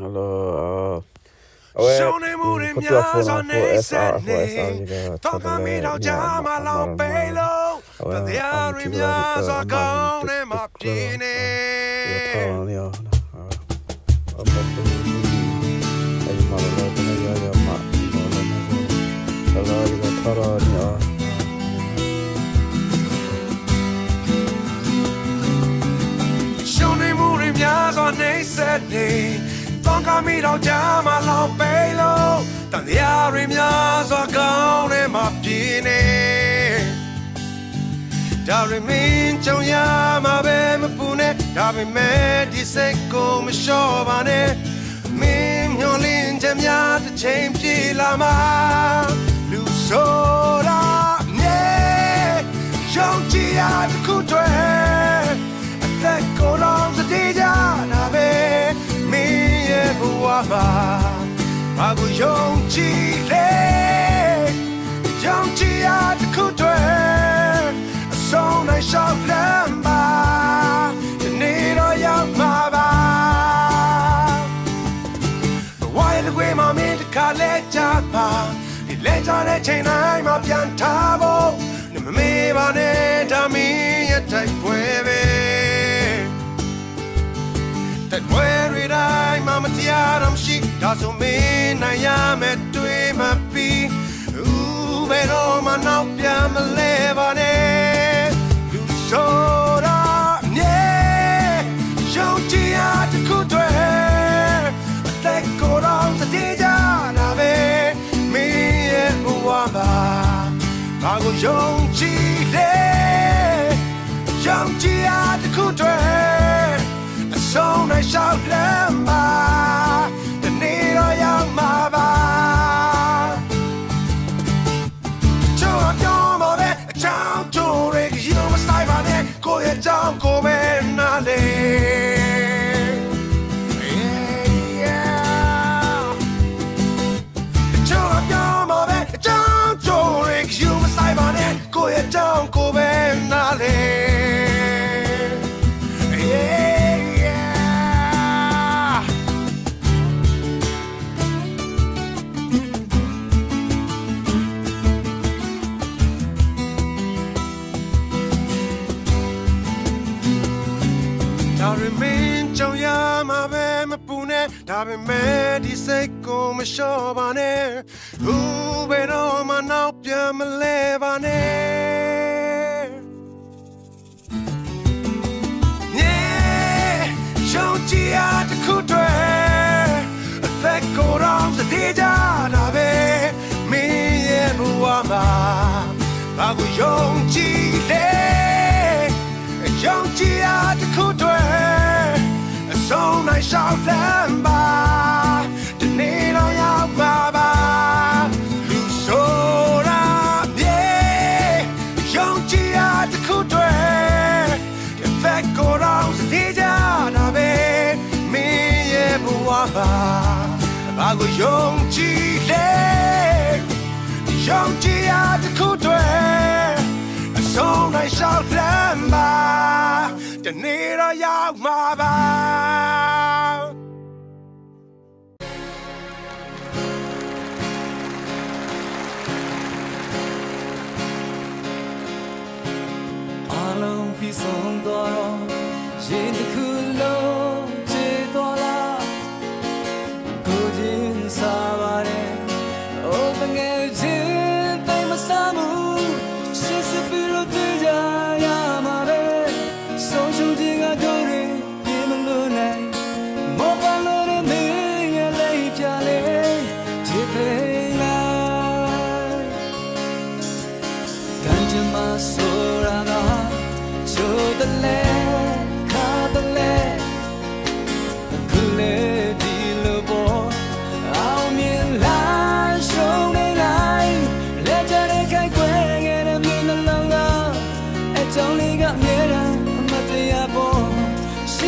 hello အဝဲဖတ်တော့ဖုန်းတော့ SR SR ကြီးကတော့ကမီတော့ကြာမလောက်ပေးလို့တရားရင်းများစွာကောင်းနေမှာပြင်းနေထောင်းနေအောင်အမတူအဲ့ဒီမှာတော့တ ကယ်ရရမှာဘာလဲဆလာရီကထော်ရနေအောင်ရှုံးနေမှုတွေများစွာနေဆက်နေကမိတော့ကြာမလောက်ပဲလို့တန်ရာရင်းများစွာကောင်းနေမှာပြင်းနေဒါရမင်းကြုံရမှာပဲမပူနဲ့ဒါပေမဲ့ဒီစိတ်ကိုမလျှော့ပါနဲ့မင်းမျောလင်းချက်များတစ်ချိန်ပြေလာမှာ ကိုယုံကြည်လဲယုံကြည်ရတခုတည်းအဆုံးနိုင်ရှောက်လမ်းပါဒီနေ့တော့ရောက်မှာပါဝိုင်းလွေးမမင်းတခါလဲကြပါဒီလဲကြတဲ့ချိန်တိုင်းမှာပြန်ထားဖို့မမေးပါနဲ့ဒါမင်းရဲ့တိုက်ပွဲပဲတဲ့ွယ်ရီတိုင်း မမတရားတော့ရှိဒါဆိုမင်းနိုင်ရမယ်တွေ့မပြီးဦးဘယ်တော့မှနောက်ပြန်မလဲပါနဲ့လူဆိုတာမြဲရှုံးကြရတခုတည်းအသက်ကိုယ်တော်စတေးကြနာပဲမင်းရဲ့ဘဝမှာဘာကိုယုံ ကို ဒါပေမဲ့ဒီစိတ်ကိုမလျှော့ပါနဲ့ဘူးဘယ်တော့မှနောက်ပြန်မလဲပါနဲ့ညရှုံးကြည့်ရတခုတည်းအသက်ကိုယ်တော်စတေးကြတာပဲမင်းရဲ့ဘဝမှာဘာကိုယုံကြည်လဲယုံကြည်ရတခုတည်းအ ဆုံးနိုင်ရှောက်လမ်းပါပါဘာကိုယုံကြည်လဲယုံကြည်ရတဲ့ခုတွေအ ဆုံးနိုင်ရှောက်လမ်းမှာတနေ့တော့ရောက်မှာပါအလုံးပြဆုံးတော့ရင်တစ်ခု